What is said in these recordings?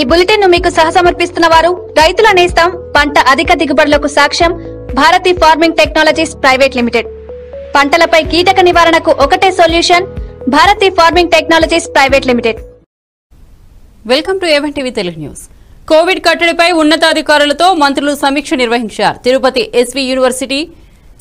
ఈ బులెటిన్ను మీకు సహసమర్పిస్తున్న వారు రైతుల నేస్తం పంట అధిక దిగుబడులకు సాక్ష్యం Bharati farming technologies private limited. పంటలపై కీటక నివారణకు ఒకటే solution Bharati farming technologies private limited. Welcome to A one TV Telugu news. Covid కట్టడిపై ఉన్నతాధికారులతో మంత్రులు సమీక్ష నిర్వహించారు. తిరుపతి ఎస్వి యూనివర్సిటీ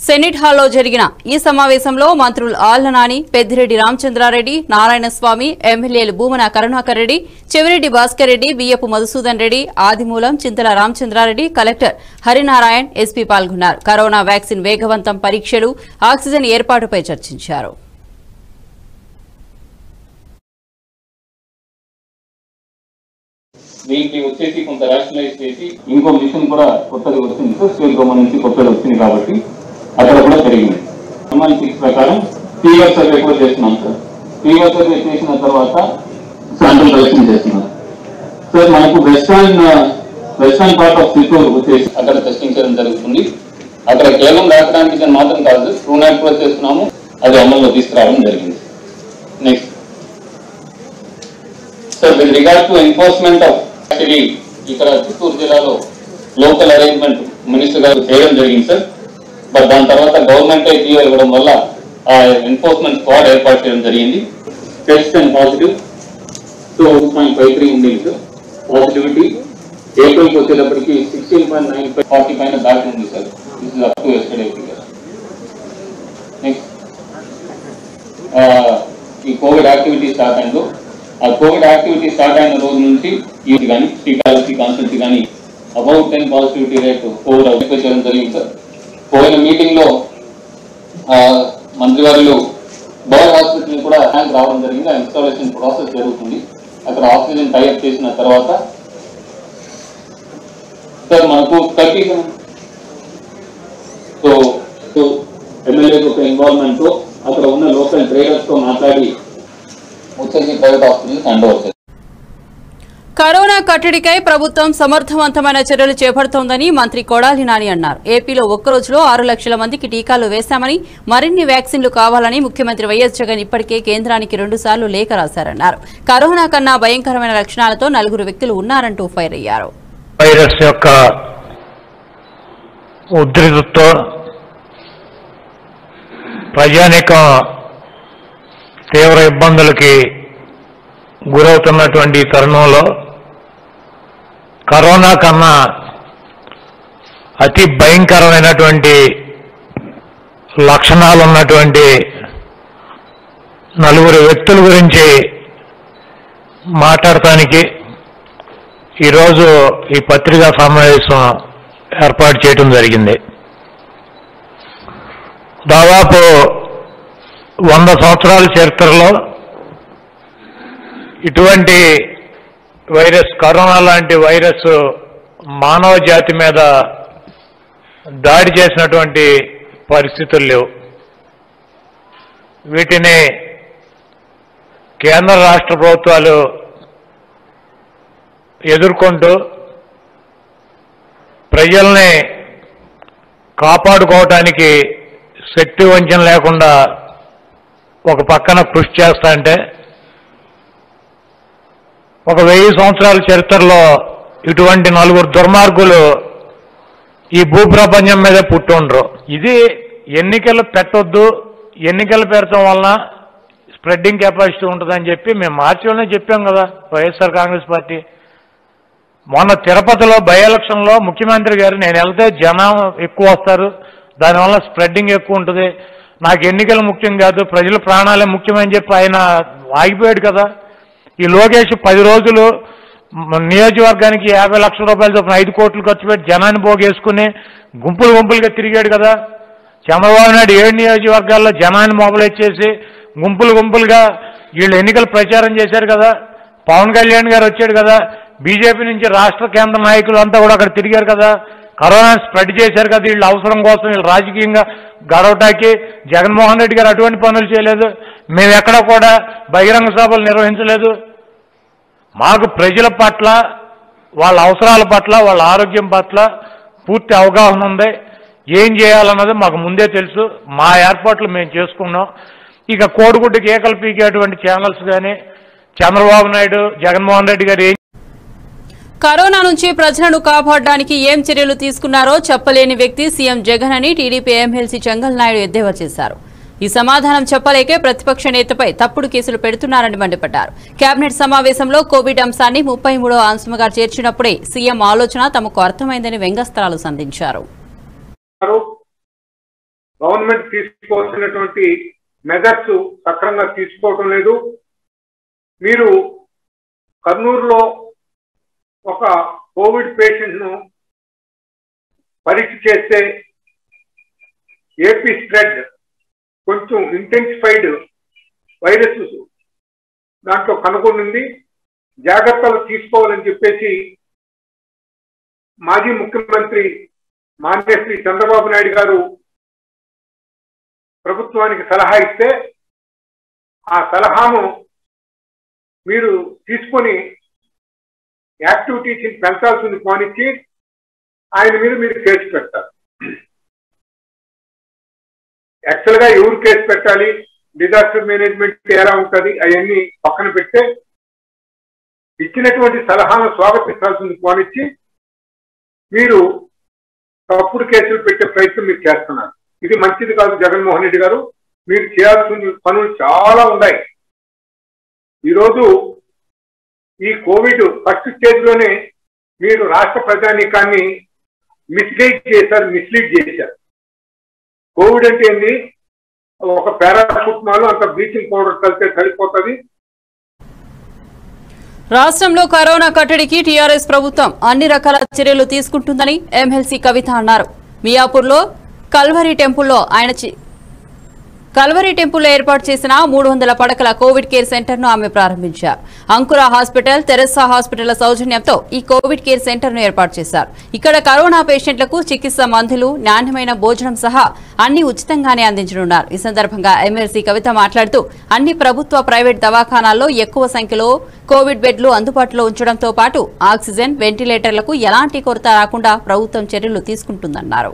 సెనెట్ హాల్లో జరిగిన ఈ సమావేశంలో మంత్రులు ఆళ్ళనాని పెద్దిరెడ్డి రామచంద్రారెడ్డి నారాయణస్వామి ఎమ్మెల్యేలు భూమన కరుణాకర్ రెడ్డి చెవిరెడ్డి భాస్కర్ రెడ్డి బియ్యపు మధుసూదన్ రెడ్డి ఆదిమూలం చింతల రామచంద్రారెడ్డి కలెక్టర్ హరినారాయణ్ ఎస్పీ పాల్గొన్నారు. కరోనా వ్యాక్సిన్ వేగవంతం పరీక్షలు ఆక్సిజన్ ఏర్పాటుపై చర్చించారు. దీనికి వచ్చేసి కొంత రేషనలైజ్ చేసి ఇంకో మిషన్ కూడా కొత్తది వచ్చింది. సార్ స్టేట్ గవర్నమెంట్ నుంచి కొత్తది వచ్చింది కాబట్టి అక్కడ కూడా జరిగింది. వన్ సిక్స్ ప్రకారం ఫీవర్ సర్వే కూడా చేస్తున్నాం సార్ ఫీవర్ సర్వే చేసిన తర్వాత శాంపుల్ కలెక్షన్ చేస్తున్నాం సార్ మనకు western western part of Chittoor వచ్చేసి అక్కడ టెస్టింగ్ చేయడం జరుగుతుంది. అక్కడ కేవలం రాష్ట్రానికి మాత్రం కాదు ట్రూ నాట్ కూడా చేస్తున్నాము. అది అమల్లో తీసుకురావడం జరిగింది. Next sir with regard to enforcement of ఇక్కడ చిత్తూరు జిల్లాలో లోకల్ అరేంజ్మెంట్ మినిస్టర్ గారు చేయడం జరిగింది సార్ బట్ దాని తర్వాత గవర్నమెంట్ జీవో ఇవ్వడం వల్ల ఆ ఎన్ఫోర్స్మెంట్ స్క్వాడ్ ఏర్పాటు చేయడం జరిగింది. Test and positive so point five three ఉండేది సార్ పాజిటివిటీ ఏప్రిల్కి వచ్చేటప్పటికి sixteen point nine five forty పైన దాటి ఉంది sir. This is up to yesterday figure next ah, ఈ కోవిడ్ యాక్టివిటీ స్టార్ట్ అయిందో ఆ కోవిడ్ యాక్టివిటీ స్టార్ట్ అయిన రోజు నుంచి ఇది కానీ శ్రీకాళహస్తి కాన్సల్టీ కానీ about ten positivity rate covid apply చేయడం జరిగింది సార్. పోయిన మీటింగ్లో ఆ, మంత్రివర్యులు బౌల్ హాస్పిటల్ కూడా హ్యాండ్ రావడం జరిగింది. ఆ ఇన్స్టాలేషన్ ప్రాసెస్ జరుగుతుంది. అక్కడ ఆక్సిజన్ టైప్ చేసిన తర్వాత సార్ మనకు థర్టీ సో ఎమ్మెల్యే యొక్క ఇన్వాల్వ్మెంట్తో అక్కడ ఉన్న లోకల్ ట్రేడర్స్తో మాట్లాడి వచ్చేసి private hospital hand over corona కట్టడికై ప్రభుత్వం సమర్థవంతమైన చర్యలు చేపడుతోందని మంత్రి కొడాలి నాని అన్నారు. ఏపీలో ఒక్క రోజులో ఆరు లక్షల మందికి టీకాలు వేశామని మరిన్ని వ్యాక్సిన్లు కావాలని ముఖ్యమంత్రి వైఎస్ జగన్ ఇప్పటికే కేంద్రానికి రెండుసార్లు లేఖ రాశారన్నారు. కరోనా కన్నా భయంకరమైన లక్షణాలతో నలుగురు వ్యక్తులు ఉన్నారంటూ ఫైర్ అయ్యారు. వైరస్ యొక్క ఉధృతితో ప్రజానికం తీవ్ర ఇబ్బందులకి గురవుతున్నటువంటి తరుణంలో కరోనా కన్నా అతి భయంకరమైనటువంటి లక్షణాలు ఉన్నటువంటి నలుగురు వ్యక్తుల గురించి మాట్లాడటానికి ఈరోజు ఈ పత్రికా సమావేశం ఏర్పాటు చేయడం జరిగింది. దాదాపు వంద సంవత్సరాల చరిత్రలో ఇటువంటి వైరస్ కరోనా లాంటి వైరస్ మానవ జాతి మీద దాడి చేసినటువంటి పరిస్థితులు లేవు. వీటిని కేంద్ర రాష్ట్ర ప్రభుత్వాలు ఎదుర్కొంటూ ప్రజల్ని కాపాడుకోవటానికి శక్తి వంచన లేకుండా ఒక పక్కన కృషి చేస్తా అంటే ఒక వెయ్యి సంవత్సరాల చరిత్రలో ఇటువంటి నలుగురు దుర్మార్గులు ఈ భూప్రపంచం మీద పుట్టుండ్రు. ఇది ఎన్నికలు పెట్టొద్దు ఎన్నికలు పెడతాం వలన స్ప్రెడ్డింగ్ కెపాసిటీ ఉంటుందని చెప్పి మేము మార్చిలోనే చెప్పాం కదా వైఎస్ఆర్ కాంగ్రెస్ పార్టీ. మొన్న తిరుపతిలో బై ఎలక్షన్లో ముఖ్యమంత్రి గారు నేను వెళ్తే జనం ఎక్కువ వస్తారు దానివల్ల స్ప్రెడ్డింగ్ ఎక్కువ ఉంటుంది నాకు ఎన్నికలు ముఖ్యం కాదు ప్రజల ప్రాణాలే ముఖ్యమని చెప్పి ఆయన ఆగిపోయాడు కదా. ఈ లోకేష్ పది రోజులు నియోజకవర్గానికి యాభై లక్షల రూపాయల చొప్పున ఐదు కోట్లు ఖర్చు పెట్టి జనాన్ని పోగేసుకుని గుంపులు గుంపులుగా తిరిగాడు కదా. చంద్రబాబు నాయుడు ఏడు నియోజకవర్గాల్లో జనాన్ని మొబలైజ్ చేసి గుంపులు గుంపులుగా వీళ్ళు ఎన్నికల ప్రచారం చేశారు కదా. పవన్ కళ్యాణ్ గారు వచ్చాడు కదా. బీజేపీ నుంచి రాష్ట్ర కేంద్ర నాయకులు అంతా కూడా అక్కడ తిరిగారు కదా. కరోనా స్ప్రెడ్ చేశారు కదా వీళ్ళ అవసరం కోసం వీళ్ళు రాజకీయంగా గడవటానికి. జగన్మోహన్ రెడ్డి గారు అటువంటి పనులు చేయలేదు. మేము ఎక్కడ కూడా బహిరంగ సభలు నిర్వహించలేదు. మాకు ప్రజల పట్ల వాళ్ళ అవసరాల పట్ల వాళ్ళ ఆరోగ్యం పట్ల పూర్తి అవగాహన ఉంది. ఏం చేయాలన్నది మాకు ముందే తెలుసు. మా ఏర్పాట్లు మేము చేసుకున్నాం. ఇక కోడిగుడ్డుకి ఏకలు పీకేటువంటి ఛానల్స్ కానీ చంద్రబాబు నాయుడు జగన్మోహన్ రెడ్డి గారు ఏం కరోనా నుంచి ప్రజలను కాపాడడానికి ఏం చర్యలు తీసుకున్నారో చెప్పలేని వ్యక్తి సీఎం జగన్ అని టీడీపీ ఎమ్మెల్సీ చెంగల్ నాయుడు ఎద్దేవా చేశారు. ఈ సమాధానం చెప్పలేకే ప్రతిపక్ష నేతపై తప్పుడు కేసులు పెడుతున్నారని మండిపడ్డారు. కేబినెట్ సమావేశంలో కోవిడ్ అంశాన్ని ముప్పై మూడో అంశంగా చేర్చినప్పుడే సీఎం ఆలోచన తమకు అర్థమైందని వ్యంగస్త్రాలు సంధించారు. గవర్నమెంట్ తీసుకోవాల్సినటువంటి మెజర్స్ సక్రంగా తీసుకోవటం లేదు. మీరు కర్నూలులో ఒక కోవిడ్ పేషెంట్ను పరీక్ష చేస్తే ఏపీ స్ప్రెడ్ కొంచెం ఇంటెన్సిఫైడ్ వైరస్ దాంట్లో కనుగొనింది. జాగ్రత్తలు తీసుకోవాలని చెప్పేసి మాజీ ముఖ్యమంత్రి మాన్యశ్రీ చంద్రబాబు నాయుడు గారు ప్రభుత్వానికి సలహా ఇస్తే ఆ సలహాను మీరు తీసుకొని యాక్టివిటీస్ని పెంచాల్సింది పోనిచ్చి ఆయన మీద మీరు కేసు పెడతారు. యాక్చువల్గా ఎవరు కేసు పెట్టాలి? డిజాస్టర్ మేనేజ్మెంట్ ఎలా ఉంటుంది? అవన్నీ పక్కన పెడితే ఇచ్చినటువంటి సలహాను స్వాగతించాల్సింది పోనిచ్చి మీరు తప్పుడు కేసులు పెట్టే ప్రయత్నం మీరు చేస్తున్నారు. ఇది మంచిది కాదు జగన్మోహన్ రెడ్డి గారు. మీరు చేయాల్సిన పనులు చాలా ఉన్నాయి. ఈరోజు ఈ కోవిడ్ ఫస్ట్ స్టేజ్లోనే మీరు రాష్ట్ర ప్రజానీకాన్ని మిస్గైడ్ చేశారు మిస్లీడ్ చేశారు. కోవిడ్ అంటే ఏంది? ఒక పారాసెటమాల్ అంత బ్లీచింగ్ పౌడర్ కలిస్తే సరిపోతుంది. రాష్ట్రంలో కరోనా కట్టడికి టీఆర్ఎస్ ప్రభుత్వం అన్ని రకాల చర్యలు తీసుకుంటుందని ఎమ్మెల్సీ కవిత అన్నారు. మియాపూర్లో కల్వరి టెంపుల్లో ఆయన కల్వరి టెంపుల్లో ఏర్పాటు చేసిన మూడు వందల పడకల కోవిడ్ కేర్ సెంటర్ను ఆమె ప్రారంభించారు. అంకుర హాస్పిటల్ తెరసా హాస్పిటల్ సౌజన్యంతో ఈ కోవిడ్ కేర్ సెంటర్ను ఏర్పాటు చేశారు. ఇక్కడ కరోనా పేషెంట్లకు చికిత్స మందులు నాణ్యమైన భోజనం సహా అన్ని ఉచితంగానే అందించనున్నారు. ఈ సందర్భంగా ఎమ్మెల్సీ కవిత మాట్లాడుతూ అన్ని ప్రభుత్వ ప్రైవేట్ దవాఖానాల్లో ఎక్కువ సంఖ్యలో కోవిడ్ బెడ్లు అందుబాటులో ఉంచడంతో పాటు ఆక్సిజన్ వెంటిలేటర్లకు ఎలాంటి కొరత రాకుండా ప్రభుత్వం చర్యలు తీసుకుంటుందన్నారు.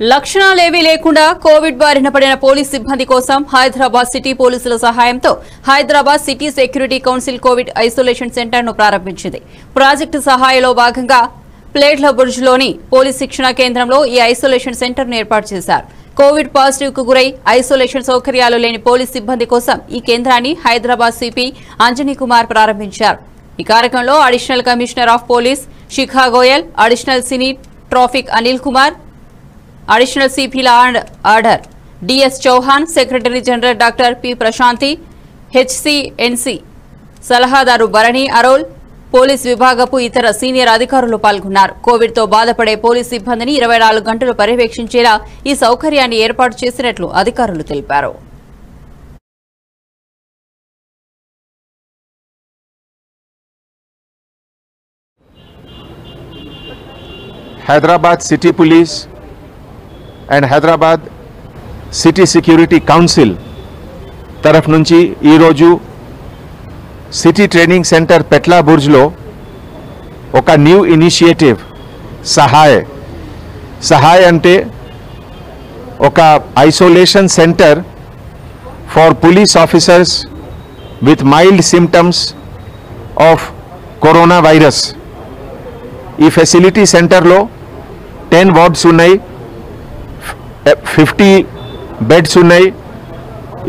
లక్షణాలేవీ లేకుండా కోవిడ్ బారిన పడిన పోలీస్ సిబ్బంది కోసం హైదరాబాద్ సిటీ పోలీసుల సహాయంతో Hyderabad city security council covid isolation సెంటర్ను ప్రారంభించింది. ప్రాజెక్టు సహాయంలో భాగంగా ప్లేట్ల బుర్జ్లోని పోలీస్ శిక్షణ కేంద్రంలో ఈ ఐసోలేషన్ సెంటర్ను ఏర్పాటు చేశారు. కోవిడ్ పాజిటివ్కు గురై ఐసోలేషన్ సౌకర్యాలు లేని పోలీస్ సిబ్బంది కోసం ఈ కేంద్రాన్ని హైదరాబాద్ సిపి అంజనీ కుమార్ ప్రారంభించారు. ఈ కార్యక్రమంలో additional commissioner of police Shikha Goyal additional cine traffic Anil Kumar additional CP and order DS Chauhan secretary general doctor P Prashanti HCNC సలహాదారు భరణి అరోల్ పోలీస్ విభాగపు ఇతర సీనియర్ అధికారులు పాల్గొన్నారు. కోవిడ్తో బాధపడే పోలీస్ సిబ్బందిని ఇరవై నాలుగు గంటలు పర్యవేక్షించేలా ఈ సౌకర్యాన్ని ఏర్పాటు చేసినట్లు అధికారులు తెలిపారు. Hyderabad City Police and Hyderabad city security council తరఫు నుంచి ఈరోజు సిటీ ట్రైనింగ్ సెంటర్ పెట్లా బుర్జ్లో ఒక న్యూ ఇనిషియేటివ్ సహాయ్. సహాయ్ అంటే ఒక isolation centre for police officers with mild symptoms of corona virus. ఈ ఫెసిలిటీ సెంటర్లో టెన్ వార్డ్స్ ఉన్నాయి. ఫిఫ్టీ బెడ్స్ ఉన్నాయి.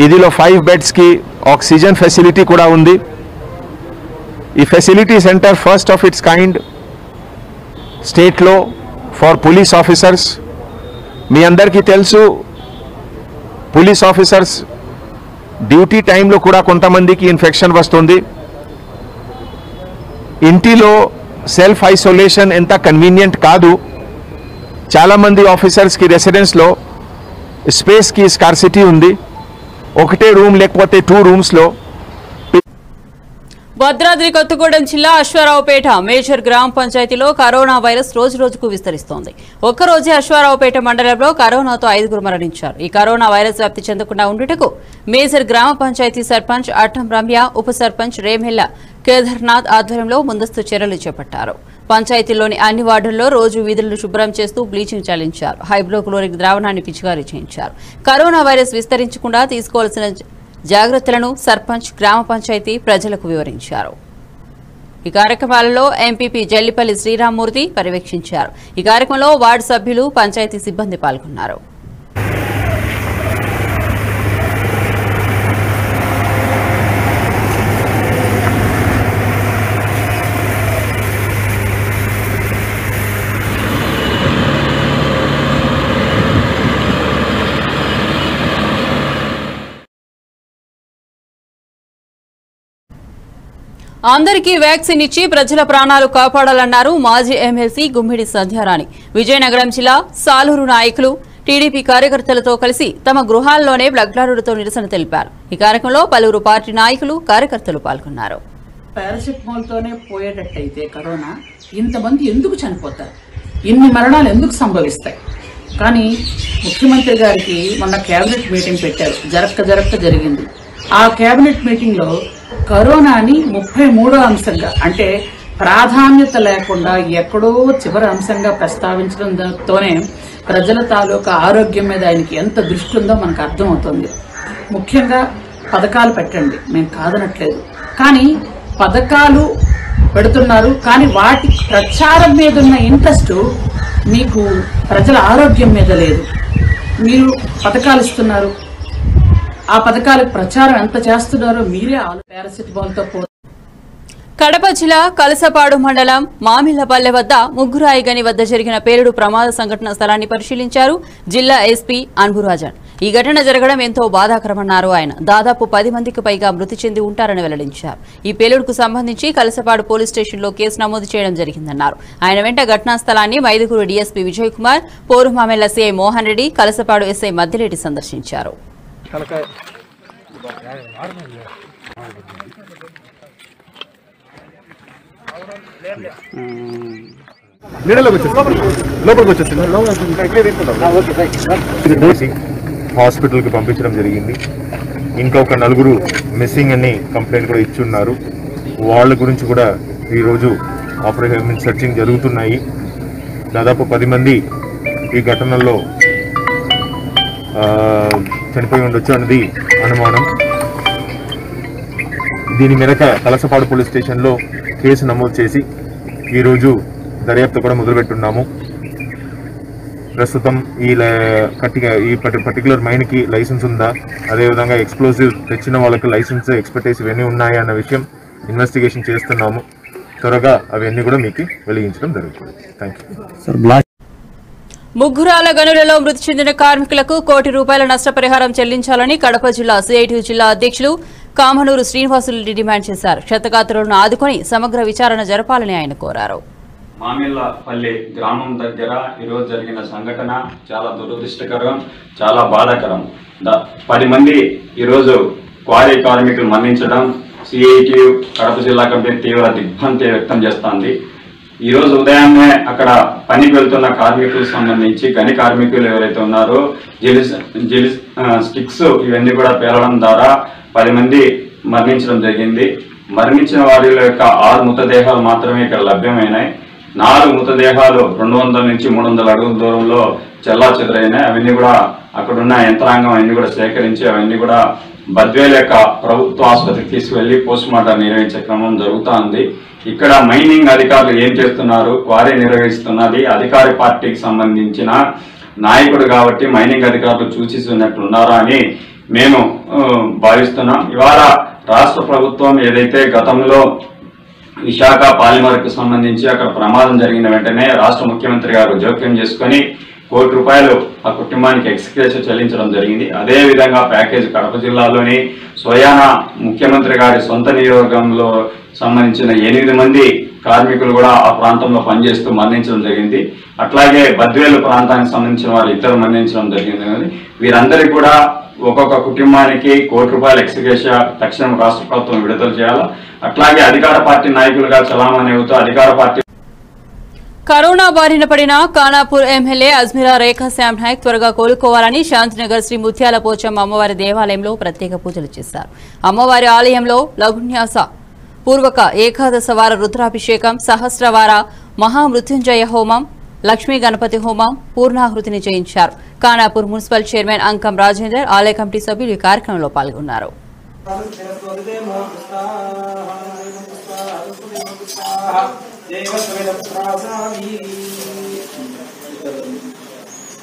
ఇదిలో ఫైవ్ బెడ్స్కి ఆక్సిజన్ ఫెసిలిటీ కూడా ఉంది. ఈ facility centre first of its kind స్టేట్లో ఫార్ పోలీస్ ఆఫీసర్స్ మీ అందరికీ తెలుసు పోలీస్ ఆఫీసర్స్ డ్యూటీ టైంలో కూడా కొంతమందికి ఇన్ఫెక్షన్ వస్తుంది. ఇంటిలో సెల్ఫ్ ఐసోలేషన్ ఎంత కన్వీనియంట్ కాదు. చాలామంది ఆఫీసర్స్కి రెసిడెన్స్లో స్పేస్కి స్కార్సిటీ ఉంది. ఒకటే రూమ్ లేకపోతే టూ రూమ్స్లో భద్రాద్రి కొత్తగూడెం జిల్లా అశ్వారావుపేట మేజర్ గ్రామ పంచాయతీలో కరోనా వైరస్ రోజు రోజుకు విస్తరిస్తోంది. ఒక్కరోజే అశ్వారావుపేట మండలంలో కరోనాతో ఐదుగురు మరణించారు. ఈ కరోనా వైరస్ వ్యాప్తి చెందకుండా ఉండుటకు మేజర్ గ్రామ పంచాయతీ సర్పంచ్ అట్టం రమ్య ఉప సర్పంచ్ రేమెల్ల కేదార్నాథ్ ఆధ్వర్యంలో ముందస్తు చర్యలు చేపట్టారు. పంచాయతీలోని అన్ని వార్డుల్లో రోజు వీధులను శుభ్రం చేస్తూ బ్లీచింగ్ చల్లించారు. హైడ్రోక్లోరిక్ ద్రావణాన్ని పిచికారీ చేయించారు. కరోనా వైరస్ విస్తరించకుండా తీసుకోవాల్సిన జాగ్రత్తలను సర్పంచ్ గ్రామ పంచాయతీ ప్రజలకు వివరించారు. ఈ కార్యక్రమాలలో ఎంపీపీ జల్లిపల్లి శ్రీరామ్మూర్తి పర్యవేక్షించారు. ఈ కార్యక్రమంలో వార్డు సభ్యులు పంచాయతీ సిబ్బంది పాల్గొన్నారు. అందరికీ వ్యాక్సిన్ ఇచ్చి ప్రజల ప్రాణాలు కాపాడాలన్నారు మాజీ ఎమ్మెల్సీ గుమ్మిడి సంధ్యారాణి. విజయనగరం జిల్లా సాలూరు నాయకులు టీడీపీ కార్యకర్తలతో కలిసి తమ గృహాల్లోనే బ్లగ్లారులతో నిరసన తెలిపారు. ఈ కార్యక్రమంలో పలువురు పార్టీ నాయకులు కార్యకర్తలు పాల్గొన్నారు. పోయేటట్టయితే కరోనా ఇంతమంది ఎందుకు చనిపోతారు? ఇన్ని మరణాలు ఎందుకు సంభవిస్తాయి? కానీ ముఖ్యమంత్రి గారికి మొన్న కేబినెట్ మీటింగ్ పెట్టారు. జరక్క జరక్క జరిగింది. ఆ కేబినెట్ మీటింగ్లో కరోనాని ముప్పై మూడో అంశంగా అంటే ప్రాధాన్యత లేకుండా ఎక్కడో చివరి అంశంగా ప్రస్తావించడంతోనే ప్రజల తాలూకా ఆరోగ్యం మీద ఆయనకి ఎంత దృష్టి ఉందో మనకు అర్థమవుతుంది. ముఖ్యంగా పథకాలు పెట్టండి మేము కాదనట్లేదు. కానీ పథకాలు పెడుతున్నారు కానీ వాటి ప్రచారం మీద ఉన్న ఇంట్రెస్ట్ మీకు ప్రజల ఆరోగ్యం మీద లేదు. మీరు పథకాలు ఇస్తున్నారు ఆ పథకాలకు ప్రచారం ఎంత చేస్తున్నారో మీరే పారాసిటమాల్తో కడప జిల్లా కలసపాడు మండలం మామిళ్ళపల్లె వద్ద ముగ్గురాయిగని వద్ద జరిగిన పేలుడు ప్రమాద సంఘటన స్థలాన్ని పరిశీలించారు జిల్లా ఎస్పీ అన్బురాజన్. ఈ ఘటన జరగడం ఎంతో బాధాకరమన్నారు ఆయన. దాదాపు పది మందికి పైగా మృతి చెంది ఉంటారని వెల్లడించారు. ఈ పేలుడుకు సంబంధించి కలసపాడు పోలీస్ స్టేషన్లో కేసు నమోదు చేయడం జరిగిందన్నారు. ఆయన వెంట ఘటనా స్థలాన్ని Mydukur DSP Vijay Kumar Porumamilla CI Mohan Reddy Kalasapadu SI Maddireddy సందర్శించారు. చేసి హాస్పిటల్కి పంపించడం జరిగింది. ఇంకొక నలుగురు మిస్సింగ్ అని కంప్లైంట్ కూడా ఇచ్చున్నారు. వాళ్ళ గురించి కూడా ఈరోజు ఆపరేషన్ సెర్చింగ్ జరుగుతున్నాయి. దాదాపు పది మంది ఈ ఘటనలో చనిపోయి ఉండొచ్చు అన్నది అనుమానం. దీని మేరకు కలసపాడు పోలీస్ స్టేషన్లో కేసు నమోదు చేసి ఈరోజు దర్యాప్తు కూడా మొదలుపెట్టున్నాము. ప్రస్తుతం ఈ ల- కట్టిగా ఈ పర్టికులర్ మైన్కి లైసెన్స్ ఉందా? అదేవిధంగా ఎక్స్ప్లోజివ్ తెచ్చిన వాళ్ళకి లైసెన్స్ ఎక్స్పర్టైజ్ ఇవన్నీ ఉన్నాయా అన్న విషయం ఇన్వెస్టిగేషన్ చేస్తున్నాము. త్వరగా అవన్నీ కూడా మీకు వెలిగించడం జరుగుతుంది. థ్యాంక్ యూ ముగ్గురాల గనులలో మృతి చెందిన కార్మికులకు కోటి రూపాయల నష్టపరిహారం చెల్లించాలని కడప జిల్లా సిఐటి జిల్లా అధ్యక్షులు కామనూరు శ్రీనివాసులు డిమాండ్ చేశారు. క్షతగాత్రులను ఆదుకుని సమగ్ర విచారణ జరపాలని ఆయన కోరారు. మామిళ్ళపల్లి గ్రామం దగ్గర ఈరోజు జరిగిన సంఘటన చాలా దురదృష్టకరం చాలా బాధాకరం. పది మంది ఈరోజు క్వారీ కార్మికులు మరణించడం సిఐటి కడప జిల్లా కమిటీ తీవ్ర దిగ్భ్రాంతి వ్యక్తం చేస్తోంది. ఈరోజు ఉదయాన్నే అక్కడ పనికి వెళ్తున్న కార్మికులకు సంబంధించి గని కార్మికులు ఎవరైతే ఉన్నారో జెలిస్ జెలిస్ స్టిక్స్ ఇవన్నీ కూడా పేలడం ద్వారా పది మంది మరణించడం జరిగింది. మరణించిన వారి యొక్క ఆరు మృతదేహాలు మాత్రమే ఇక్కడ లభ్యమైనాయి. నాలుగు మృతదేహాలు రెండు వందల నుంచి మూడు వందల అడుగుల దూరంలో చెల్లా చెదరైనాయి. అవన్నీ కూడా అక్కడున్న యంత్రాంగం అవన్నీ కూడా సేకరించి అవన్నీ కూడా బద్వేల్ యొక్క ప్రభుత్వ ఆసుపత్రికి తీసుకువెళ్ళి పోస్ట్ మార్టం నిర్వహించే క్రమం జరుగుతోంది. ఇక్కడ మైనింగ్ అధికారులు ఏం చేస్తున్నారు? క్వారీ నిర్వహిస్తున్నది అధికార పార్టీకి సంబంధించిన నాయకుడు కాబట్టి మైనింగ్ అధికారులు చూసిస్తున్నట్లున్నారా అని మేము భావిస్తున్నాం. ఇవాళ రాష్ట్ర ప్రభుత్వం ఏదైతే గతంలో విశాఖ పాలిమర్కు సంబంధించి అక్కడ ప్రమాదం జరిగిన వెంటనే రాష్ట్ర ముఖ్యమంత్రి గారు జోక్యం చేసుకొని కోటి రూపాయలు ఆ కుటుంబానికి ఎక్స్గ్రేషన్ చెల్లించడం జరిగింది. అదే విధంగా ప్యాకేజ్ కడప జిల్లాలోని స్వయాన ముఖ్యమంత్రి గారి సొంత నియోజకంలో సంబంధించిన ఎనిమిది మంది కార్మికులు కూడా ఆ ప్రాంతంలో పనిచేస్తూ మరణించడం జరిగింది. అట్లాగే బద్వేలు ప్రాంతానికి సంబంధించిన వారు ఇద్దరు మరణించడం జరిగింది. కానీ వీరందరికీ కూడా ఒక్కొక్క కుటుంబానికి కోటి రూపాయల ఎక్స్గ్రేషియా తక్షణం రాష్ట్ర ప్రభుత్వం విడుదల చేయాలి? అట్లాగే అధికార పార్టీ నాయకులుగా చలామణి అవుతూ అధికార పార్టీ కరోనా బారిన పడిన ఖానాపూర్ ఎమ్మెల్యే అజ్మిరా రేఖా శ్యామ్ నాయక్ త్వరగా కోలుకోవాలని శాంతినగర్ శ్రీ ముత్యాల పోచమ్మ అమ్మవారి దేవాలయంలో ప్రత్యేక పూజలు చేశారు. అమ్మవారి ఆలయంలో లఘున్యాస పూర్వక ఏకాదశ వార రుద్రాభిషేకం సహస్రవార మహామృత్యుంజయ హోమం లక్ష్మీ గణపతి హోమం పూర్ణాహృతిని చేయించారు ఖానాపూర్ మున్సిపల్ చైర్మన్ అంకం రాజేందర్ ఆలయ కమిటీ సభ్యులు ఈ కార్యక్రమంలో పాల్గొన్నారు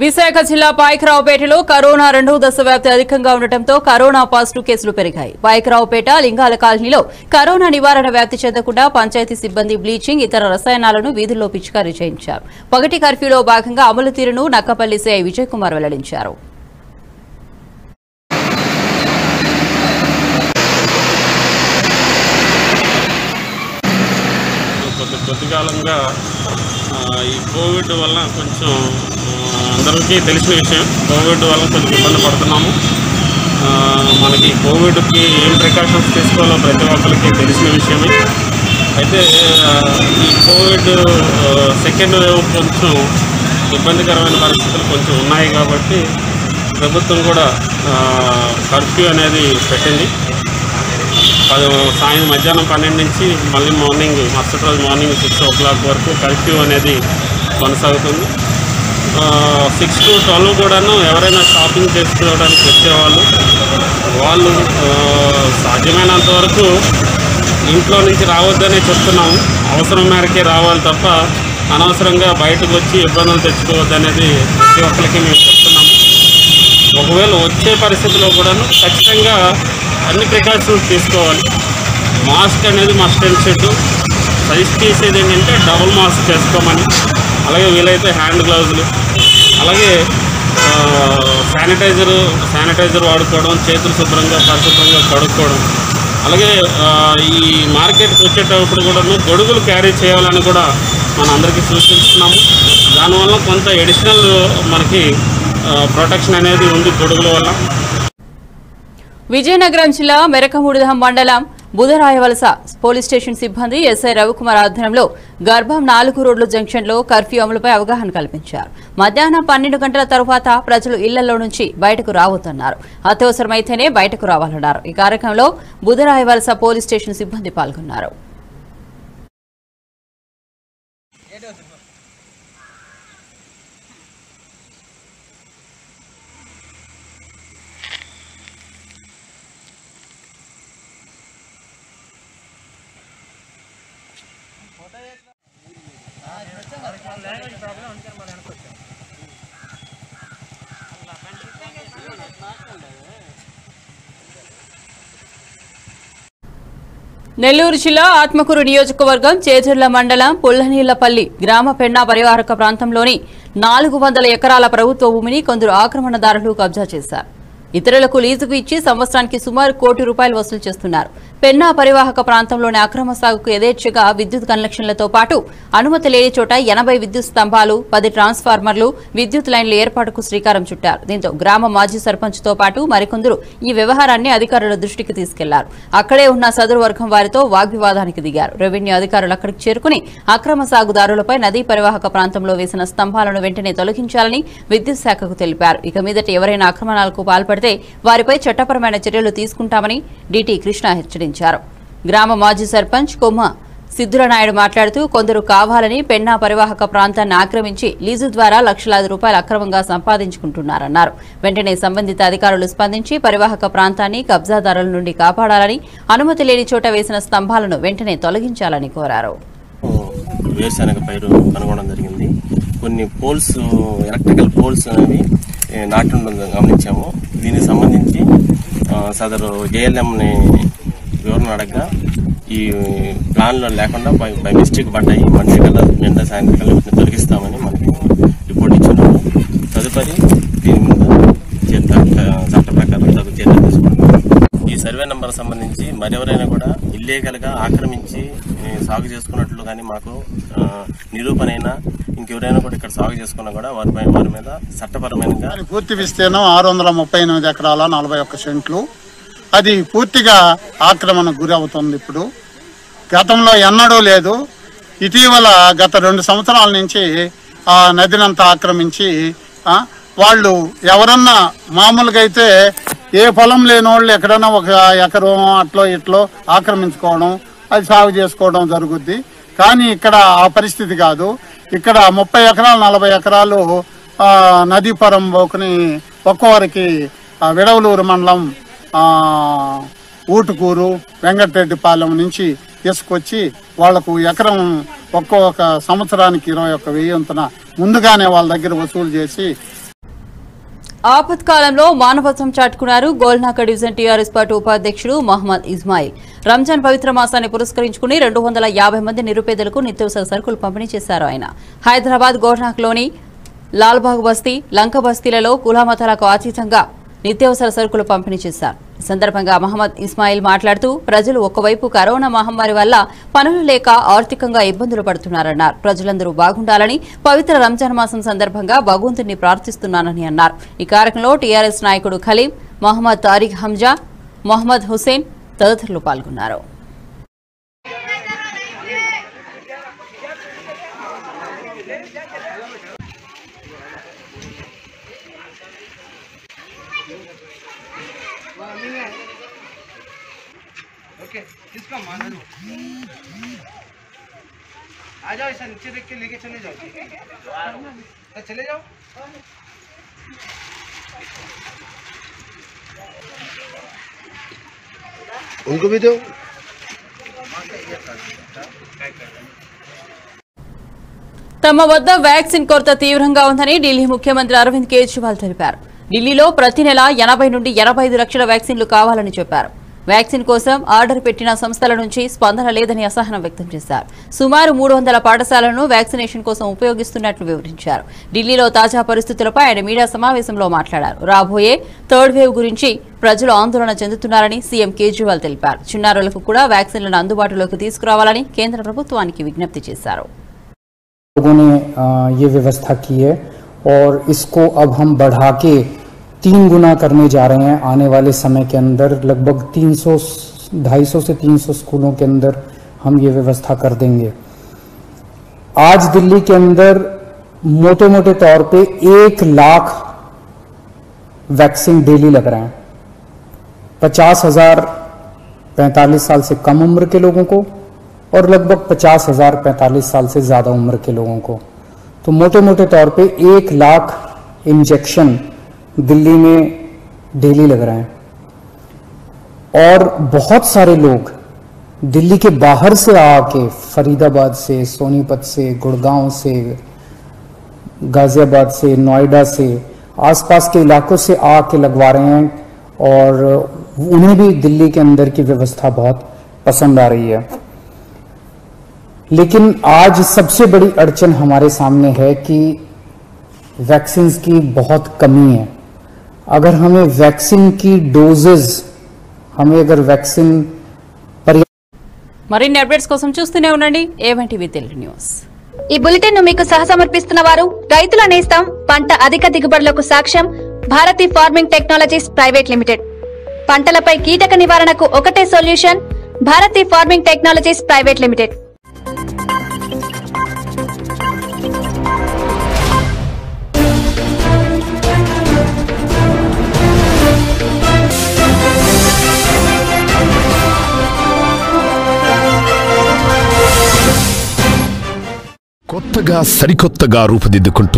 విశాఖ జిల్లా పాయకరావుపేటలో కరోనా రెండవ దశ వ్యాప్తి అధికంగా ఉండటంతో కరోనా పాజిటివ్ కేసులు పెరిగాయి. పాయకరావుపేట లింగాల కాలనీలో కరోనా నివారణ వ్యాప్తి చెందకుండా పంచాయతీ సిబ్బంది బ్లీచింగ్ ఇతర రసాయనాలను వీధుల్లో పిచికారీ చేయించారు. పగటి కర్ఫ్యూలో భాగంగా అమలు తీరును నక్కపల్లి సిఐ విజయ్ కుమార్ వెల్లడించారు. కాలంగా ఈ కోవిడ్ వల్ల కొంచెం అందరికీ తెలిసిన విషయం. కోవిడ్ వల్ల కొంచెం ఇబ్బంది పడుతున్నాము. మనకి కోవిడ్కి ఏం ప్రికాషన్స్ తీసుకోవాలో ప్రతి ఒక్కరికి తెలిసిన విషయమే. అయితే ఈ కోవిడ్ సెకండ్ వేవ్ కొంచెం ఇబ్బందికరమైన పరిస్థితులు కొంచెం ఉన్నాయి కాబట్టి ప్రభుత్వం కూడా కర్ఫ్యూ అనేది పెట్టింది. పది సాయం మధ్యాహ్నం పన్నెండు నుంచి మళ్ళీ మార్నింగ్ మరుసటి రోజు మార్నింగ్ సిక్స్ ఓ క్లాక్ వరకు కర్ఫ్యూ అనేది కొనసాగుతుంది. సిక్స్ టు ట్వెల్వ్ కూడాను ఎవరైనా షాపింగ్ చేసుకోవడానికి వచ్చేవాళ్ళు వాళ్ళు సాధ్యమైనంత వరకు ఇంట్లో నుంచి రావద్దనే చెప్తున్నాము. అవసరం మేరకే రావాలి తప్ప అనవసరంగా బయటకు వచ్చి ఇబ్బందులు తెచ్చుకోవద్దనేది ప్రతి ఒక్కరికి మేము చెప్తున్నాము. ఒకవేళ వచ్చే పరిస్థితిలో కూడాను ఖచ్చితంగా అన్ని ప్రికాషన్స్ తీసుకోవాలి. మాస్క్ అనేది మస్ట్ అండ్ సెట్ సజెస్ట్ చేసేది ఏంటంటే డబుల్ మాస్క్ చేసుకోమని. అలాగే వీలైతే హ్యాండ్ గ్లౌజులు అలాగే శానిటైజర్ శానిటైజర్ వాడుకోవడం చేతులు శుభ్రంగా పరిశుభ్రంగా కడుక్కోవడం. అలాగే ఈ మార్కెట్కి వచ్చేటప్పుడు కూడా గొడుగులు క్యారీ చేయాలని కూడా మన అందరికీ సూచిస్తున్నాము. దానివల్ల కొంత ఎడిషనల్ మనకి ప్రొటెక్షన్ అనేది ఉంది గొడుగుల వల్ల. విజయనగరం జిల్లా మెరకముడిదం మండలం బుధరాయవలస పోలీస్ స్టేషన్ సిబ్బంది ఎస్ఐ రవికుమార్ ఆధ్వర్యంలో గర్భం నాలుగు రోడ్ల జంక్షన్లో కర్ఫ్యూ అమలుపై అవగాహన కల్పించారు. మధ్యాహ్నం పన్నెండు గంటల తరువాత ప్రజలు ఇళ్ళలో నుంచి బయటకు రావద్దన్నారు అత్యవసరమైతేనే బయటకు రావాలన్నారు. ఈ కార్యక్రమంలో బుధరాయవలస పోలీస్ స్టేషన్ సిబ్బంది పాల్గొన్నారు. నెల్లూరు జిల్లా ఆత్మకూరు నియోజకవర్గం చేజర్ల మండలం పుల్లనీళ్ళపల్లి గ్రామ పెన్నా పరివారక ప్రాంతంలోని నాలుగు వందల ఎకరాల ప్రభుత్వ భూమిని కొందరు ఆక్రమణదారులు కబ్జా చేశారు. ఇతరులకు లీజుకు ఇచ్చి సంవత్సరానికి సుమారు కోటి రూపాయలు వసూలు చేస్తున్నారు. పెన్నా పరివాహక ప్రాంతంలోని అక్రమ సాగుకు యథేచ్ఛగా విద్యుత్ కనెక్షన్లతో పాటు అనుమతి లేని చోట ఎనభై విద్యుత్ స్తంభాలు పది ట్రాన్స్ఫార్మర్లు విద్యుత్ లైన్ల ఏర్పాటుకు శ్రీకారం చుట్టారు. దీంతో గ్రామ మాజీ సర్పంచ్తో పాటు మరికొందరు ఈ వ్యవహారాన్ని అధికారుల దృష్టికి తీసుకెళ్ళారు. అక్కడే ఉన్న సదరు వర్గం వారితో వాగ్వివాదానికి దిగారు. రెవెన్యూ అధికారులు అక్కడికి చేరుకుని అక్రమ సాగుదారులపై నదీ పరివాహక ప్రాంతంలో వేసిన స్తంభాలను వెంటనే తొలగించాలని విద్యుత్ శాఖకు తెలిపారు. ఇక మీదట ఎవరైనా ఆక్రమణలకు పాల్పడితే వారిపై చట్టపరమైన చర్యలు తీసుకుంటామని డీటీ కృష్ణ హెచ్చరించారు. గ్రామ మాజీ సర్పంచ్ కొమ్మ సిద్ధులనాయుడు మాట్లాడుతూ కొందరు కావాలని పెన్నా పరివాహక ప్రాంతాన్ని ఆక్రమించి లీజు ద్వారా లక్షలాది రూపాయలు అక్రమంగా సంపాదించుకుంటున్నారన్నారు. వెంటనే సంబంధిత అధికారులు స్పందించి పరివాహక ప్రాంతాన్ని కబ్జాదారుల నుండి కాపాడాలని అనుమతి లేని చోట వేసిన స్తంభాలను వెంటనే తొలగించాలని కోరారు. వేరుశనగ పైరు కనుగొనడం జరిగింది. కొన్ని పోల్స్ ఎలక్ట్రికల్ పోల్స్ అనేవి నాటి ఉండడం గమనించాము. దీనికి సంబంధించి సదరు జేఎల్ఎంని వివరణ అడగగా ఈ ప్లాన్లో లేకుండా బై బై మిస్టేక్ పడ్డాయి. మంచి కల్లా నిన్న సాయంత్రం కల్లా వీటిని తొలగిస్తామని మనకి రిపోర్ట్ ఇచ్చినాము తదుపరి దీని మీద చట్ట చట్ట ప్రకారం తగు చర్యలు తీసుకుంటాం ఈ సర్వే నెంబర్ సంబంధించి మరెవరైనా కూడా ఇల్లీగల్గా ఆక్రమించి సాగు చేసుకున్నట్లు కానీ మాకు నిరూపణైనా ఇంకెవరైనా కూడా ఇక్కడ సాగు చేసుకున్నా కూడా వారి వారి మీద చట్టపరమైన పూర్తి విస్తీర్ణం ఆరు వందల ముప్పై ఎనిమిది ఎకరాల నలభై ఒక్క సెంట్లు. అది పూర్తిగా ఆక్రమణకు గురి అవుతుంది ఇప్పుడు. గతంలో ఎన్నడూ లేదు. ఇటీవల గత రెండు సంవత్సరాల నుంచి ఆ నదినంతా ఆక్రమించి వాళ్ళు ఎవరన్నా మామూలుగా అయితే ఏ పొలం లేని వాళ్ళు ఎక్కడన్నా ఒక ఎకరం అట్లో ఇట్లో ఆక్రమించుకోవడం అది సాగు చేసుకోవడం జరుగుద్ది. కానీ ఇక్కడ ఆ పరిస్థితి కాదు. ఇక్కడ ముప్పై ఎకరాలు నలభై ఎకరాలు నదీ పొరం పోకుని ఒక్కొక్కరికి విడవలూరు మండలం ఊటుకూరు వెంకటరెడ్డిపాలెం నుంచి తీసుకొచ్చి వాళ్ళకు ఎకరం ఒక్కొక్క సంవత్సరానికి ఇరవై ఒక్క వెయ్యంతున ముందుగానే వాళ్ళ దగ్గర వసూలు చేసి ఆపత్కాలంలో మానవత్వం చాటుకున్నారు గోల్నాక డివిజన్ టీఆర్ఎస్ పార్టీ ఉపాధ్యక్షుడు మహమ్మద్ ఇస్మాయిల్ రంజాన్ పవిత్ర మాసాన్ని పురస్కరించుకుని రెండు వందల యాభై మంది నిరుపేదలకు నిత్యావసర సరుకులు పంపిణీ చేశారు ఆయన. హైదరాబాద్ గోల్నాక్లోని లాల్బాగ్ బస్తీ లంక బస్తీలలో కులామతాలకు అతీతంగా నిత్యావసర సరుకులు పంపిణీ చేశారు. ఈ సందర్భంగా మహమ్మద్ ఇస్మాయిల్ మాట్లాడుతూ ప్రజలు ఒకవైపు కరోనా మహమ్మారి వల్ల పనులు లేక ఆర్థికంగా ఇబ్బందులు పడుతున్నారన్నారు. ప్రజలందరూ బాగుండాలని పవిత్ర రంజాన్ మాసం సందర్భంగా భగవంతుని ప్రార్థిస్తున్నానని అన్నారు. ఈ కార్యక్రమంలో టీఆర్ఎస్ నాయకుడు ఖలీం మహమ్మద్ తారిక్ హంజా మొహమ్మద్ హుసేన్ తదితరులు పాల్గొన్నారు. आ जाओ ऐसा नीचे देख के लेके चले जाओ तो चले जाओ उनको भी दो తమ వద్ద వ్యాక్సిన్ కొరత తీవ్రంగా ఉందని ఢిల్లీ ముఖ్యమంత్రి అరవింద్ కేజ్రీవాల్ తెలిపారు ఢిల్లీలో ప్రతి నెల ఎనభై నుండి ఎనభై ఐదు లక్షల వ్యాక్సిన్లు కావాలని చెప్పారు వ్యాక్సిన్ కోసం ఆర్డర్ పెట్టిన సంస్థల నుంచి స్పందన లేదని అసహనం వ్యక్తం చేశారు సుమారు మూడు వందల పాఠశాలను వ్యాక్సినేషన్ కోసం ఉపయోగిస్తున్నట్లు వివరించారు ఢిల్లీలో తాజా పరిస్థితులపై ఆయన మీడియా సమావేశంలో మాట్లాడారు రాబోయే థర్డ్ వేవ్ గురించి ప్రజలు ఆందోళన చెందుతున్నారని సీఎం కేజ్రీవాల్ తెలిపారు చిన్నారులకు కూడా వ్యాక్సిన్లను అందుబాటులోకి తీసుకురావాలని కేంద్ర ప్రభుత్వానికి విజ్ఞప్తి చేశారు लोगों ने अ, ये व्यवस्था की है और इसको अब हम बढ़ा के तीन गुना करने जा रहे हैं। आने वाले समय के अंदर लगभग 300 250 से 300 स्कूलों के अंदर हम ये व्यवस्था कर देंगे। आज दिल्ली के अंदर मोटे मोटे तौर पे एक लाख वैक्सीन डेली लग रहे हैं। पचास हज़ार पैंतालीस साल से कम उम्र के लोगों को और लगभग पचास हज़ार पैंतालीस साल से ज़्यादा उम्र के लोगों को। तो मोटे मोटे तौर पे एक लाख इंजेक्शन दिल्ली में डेली लग रहे हैं। और बहुत सारे लोग दिल्ली के बाहर से आके फरीदाबाद से, सोनीपत से, गुड़गांव से, गाजियाबाद से, नोएडा से, आसपास के इलाकों से आके लगवा रहे हैं और उन्हें भी दिल्ली के अंदर की व्यवस्था बहुत पसंद आ रही है। लेकिन आज सबसे बड़ी अड़चन हमारे सामने है कि वैक्सीन की बहुत कमी है। अगर हमें वैक्सीन की डोजेज हमें अगर वैक्सीन మరిన్ని అప్డేట్స్ కోసం చూస్తూనే ఉండండి ఏవన్టీవీ తెలుగు న్యూస్ ఈ బులెటిన్ ను మీకు సహసమర్పిస్తున్న వారు రైతుల నేస్తం పంట అధిక దిగుబడులకు సాక్ష్యం Bharati farming technologies private limited పంటలపై కీటక నివారణకు ఒకటే solution Bharati farming technologies private limited కొత్తగా సరికొత్తగా రూపుదిద్దుకుంటున్నారు